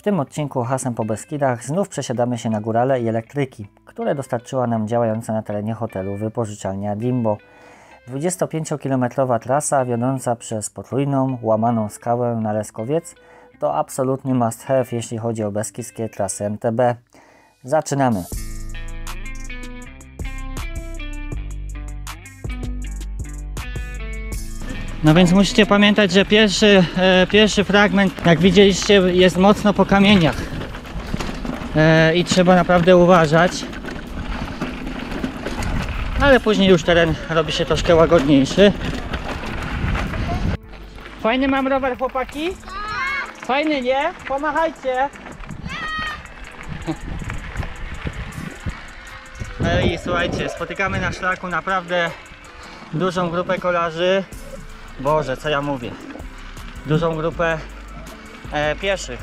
W tym odcinku hasem po Beskidach znów przesiadamy się na górale i elektryki, które dostarczyła nam działająca na terenie hotelu wypożyczalnia Dimbo. 25-kilometrowa trasa wiodąca przez potrójną, łamaną skałę na Leskowiec to absolutny must have, jeśli chodzi o beskidzkie trasy MTB. Zaczynamy! No więc musicie pamiętać, że pierwszy, e, pierwszy fragment, jak widzieliście, jest mocno po kamieniach. E, I trzeba naprawdę uważać. Ale później już teren robi się troszkę łagodniejszy. Fajny mam rower, chłopaki? Fajny, nie? Pomachajcie! No i słuchajcie, spotykamy na szlaku naprawdę dużą grupę kolarzy. Boże, co ja mówię? Dużą grupę e, pieszych.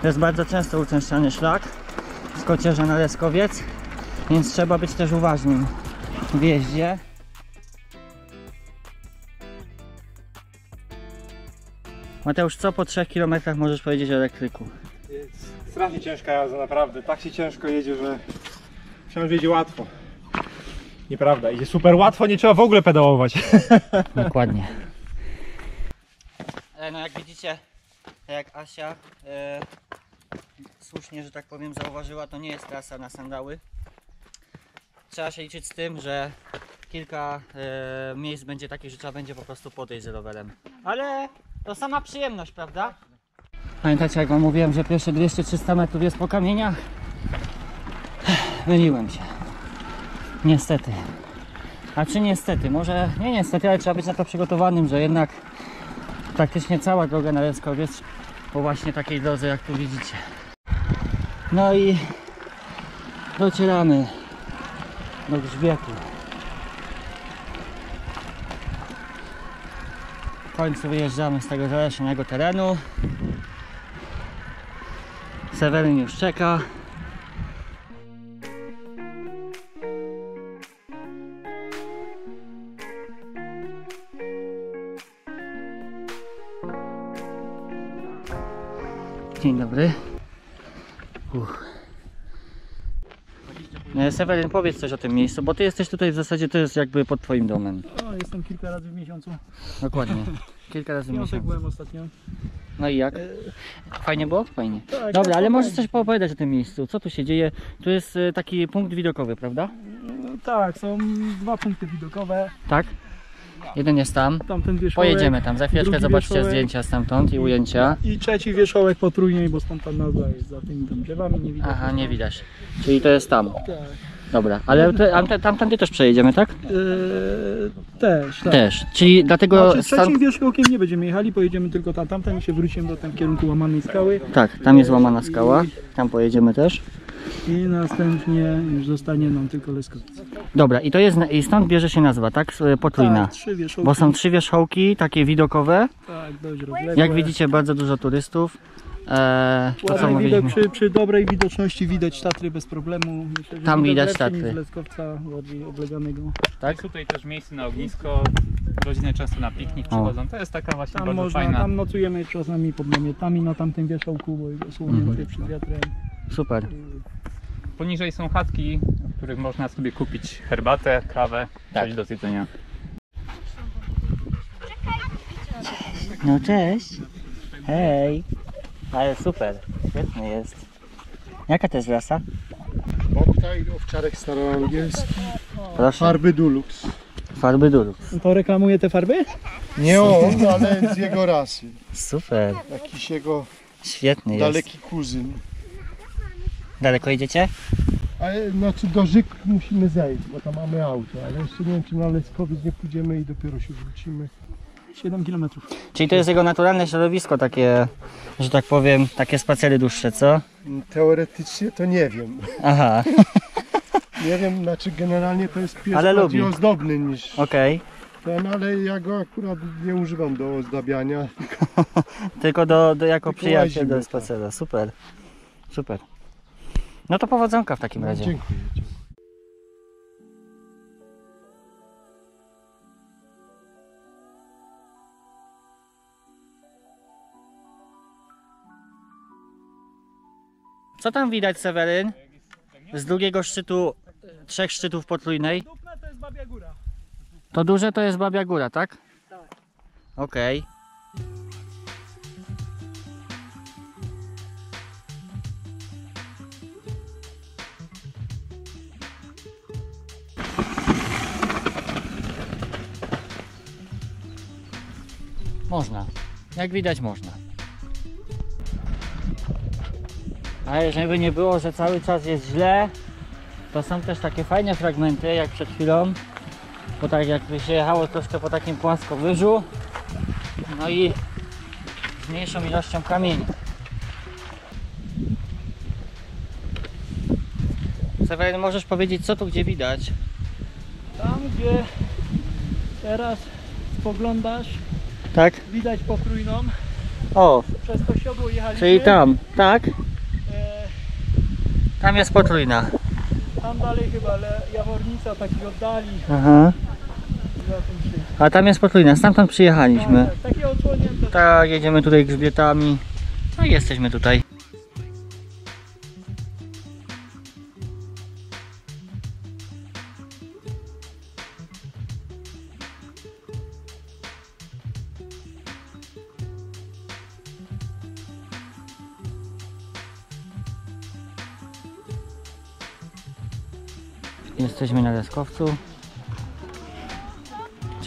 To jest bardzo często uczęszczany szlak z Kocierza na Leskowiec, więc trzeba być też uważnym w jeździe. Mateusz, co po 3 km możesz powiedzieć o elektryku? Strasznie ciężka jazda, naprawdę. Tak się ciężko jedzie, że że jedzie łatwo. Nieprawda, idzie super łatwo, nie trzeba w ogóle pedałować. Dokładnie. E, No jak widzicie, jak Asia e, słusznie, że tak powiem, zauważyła, to nie jest trasa na sandały. Trzeba się liczyć z tym, że kilka e, miejsc będzie takich, że trzeba będzie po prostu podejść z rowerem. Ale to sama przyjemność, prawda? Pamiętacie jak wam mówiłem, że pierwsze 200-300 metrów jest po kamieniach? Myliłem się. Niestety. A czy niestety? Może nie niestety, ale trzeba być na to przygotowanym, że jednak praktycznie cała droga na Leskowiec po właśnie takiej drodze jak tu widzicie. No i docieramy do grzbietu. W końcu wyjeżdżamy z tego zaleśnego terenu. Seweryn już czeka. Dzień dobry. Uch. E, Seweryn, powiedz coś o tym miejscu, bo ty jesteś tutaj w zasadzie, to jest jakby pod twoim domem. O, jestem kilka razy w miesiącu. Dokładnie. Kilka razy w miesiącu. byłem ostatnio. No i jak? Fajnie było? Fajnie. Tak, Dobra, tak, ale tak. możesz coś poopowiadać o tym miejscu. Co tu się dzieje? Tu jest e, taki punkt widokowy, prawda? No, tak, są dwa punkty widokowe. Tak? Jeden jest tam. Tamten wierzchołek. Pojedziemy tam. Za chwileczkę drugi zobaczycie wierzchołek. zdjęcia stamtąd i ujęcia. I trzeci wierzchołek potrójniej, bo stąd ta nazwa jest za tymi tam drzewami, nie widać. Aha, nie widać. Czyli to jest tam. Tak. Dobra, ale te, tamtędy też przejedziemy, tak? Eee, też, tak. Też. Czyli dlatego Znaczy, stan... trzecim wierzchołkiem nie będziemy jechali, pojedziemy tylko tam, tamten i się wrócimy do tam kierunku łamanej skały. Tak, tam jest łamana skała. Tam pojedziemy też. I następnie już zostanie nam tylko Leskowice. Dobra, i to jest i stąd bierze się nazwa, tak? S- Potrójna. Tak, trzy wierzchołki. Bo są trzy wierzchołki, takie widokowe. Tak, dość rozległe. Jak widzicie, bardzo dużo turystów. Eee, to co Ładny widok, mówiliśmy. przy, przy dobrej widoczności widać Tatry bez problemu. Myślę, że Tam widok widać lepszy Tatry. Leskowca, bardziej obleganego. Tak? Jest tutaj też miejsce na ognisko, rodziny często na piknik przychodzą. To jest taka właśnie Tam bardzo można, fajna. tam nocujemy czasami pod namiotami na tamtym wierzchołku, bo jest osłonięty Mhm. przed wiatrem. Super. Poniżej są chatki, w których można sobie kupić herbatę, kawę, Tak. coś do zjedzenia. No cześć. Hej. Ale super. Świetny jest. Jaka to jest rasa? Bobtaj, owczarek staroangielski, Proszę. farby Dulux. Farby durów. To reklamuje te farby? Nie on, ale z jego rasy. Super. Jakiś jego Świetny jest. daleki kuzyn. Daleko idziecie? Ale znaczy do Żyk musimy zejść, bo tam mamy auto, ale jeszcze nie wiem czy na Leskowiec nie pójdziemy i dopiero się wrócimy. 7 km. Czyli to jest jego naturalne środowisko, takie, że tak powiem, takie spacery dłuższe, co? Teoretycznie to nie wiem. Aha, Nie wiem, znaczy generalnie to jest pies Ale bardziej lubi. ozdobny niż okej. ten, ale ja go akurat nie używam do ozdabiania. Tylko do, do, jako Tylko przyjaciel łazimy, do tak. spaceru. Super. Super. No to powodzonka w takim razie. dziękuję. Co tam widać, Seweryn? Z drugiego szczytu, trzech szczytów potrójnej. Dupna to jest Babia Góra. To duże to jest Babia Góra, tak? Tak. Okej. Można. Jak widać można. Ale żeby nie było, że cały czas jest źle, to są też takie fajne fragmenty, jak przed chwilą bo tak jakby się jechało troszkę po takim płaskowyżu no i z mniejszą ilością kamieni Seweryn, możesz powiedzieć co tu gdzie widać? Tam gdzie teraz spoglądasz, Tak? widać potrójną. O, Przez to siodło jechaliśmy. czyli tam, tak? E, Tam jest potrójna. tam dalej chyba le, Jawornica takiej oddali Aha. A tam jest potrójna, stamtąd przyjechaliśmy. Tak, tak, takie odsłonięte. Tak, jedziemy tutaj grzbietami. No i jesteśmy tutaj. Jesteśmy na Deskowcu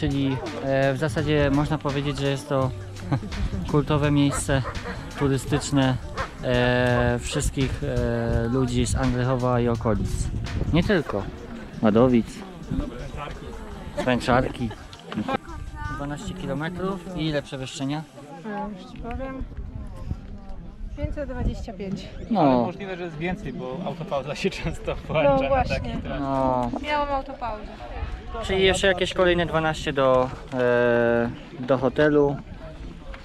czyli e, w zasadzie można powiedzieć, że jest to kultowe miejsce turystyczne e, wszystkich e, ludzi z Angrychowa i okolic. Nie tylko. Ładowic, Swęczarki. 12 km i ile przewyższenia? A, już ci powiem. 525. Ale No, możliwe, że jest więcej, bo autopauza się często włącza No na właśnie. takich trasach. no. Miałam autopauzę. Czyli jeszcze jakieś kolejne 12 do, e, do hotelu.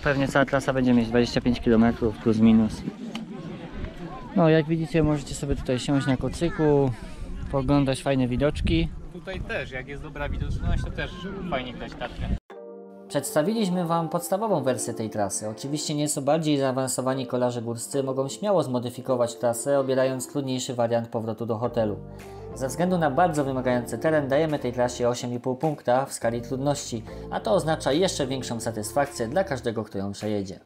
Pewnie cała trasa będzie mieć 25 km plus minus. No jak widzicie możecie sobie tutaj siąść na kocyku, pooglądać fajne widoczki. Tutaj też, jak jest dobra widoczność, to też fajnie widać Tatrę. Przedstawiliśmy Wam podstawową wersję tej trasy. Oczywiście nieco bardziej zaawansowani kolarze górscy mogą śmiało zmodyfikować trasę, obierając trudniejszy wariant powrotu do hotelu. Ze względu na bardzo wymagający teren dajemy tej trasie 8,5 punkta w skali trudności, a to oznacza jeszcze większą satysfakcję dla każdego, kto ją przejedzie.